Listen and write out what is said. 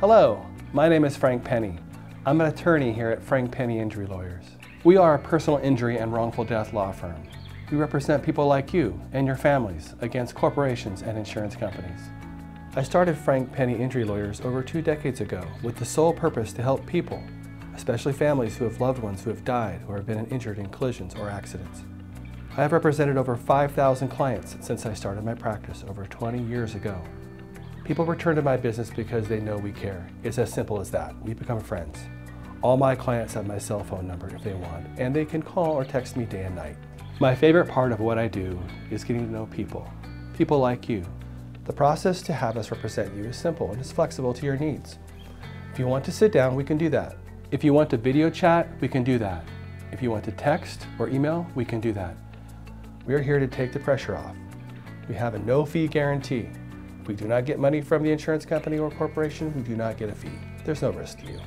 Hello, my name is Frank Penney. I'm an attorney here at Frank Penney Injury Lawyers. We are a personal injury and wrongful death law firm. We represent people like you and your families against corporations and insurance companies. I started Frank Penney Injury Lawyers over two decades ago with the sole purpose to help people, especially families who have loved ones who have died or have been injured in collisions or accidents. I have represented over 5,000 clients since I started my practice over 20 years ago. People return to my business because they know we care. It's as simple as that. We become friends. All my clients have my cell phone number if they want, and they can call or text me day and night. My favorite part of what I do is getting to know people, people like you. The process to have us represent you is simple and is flexible to your needs. If you want to sit down, we can do that. If you want to video chat, we can do that. If you want to text or email, we can do that. We are here to take the pressure off. We have a no fee guarantee. We do not get money from the insurance company or corporation, we do not get a fee. There's no risk to you.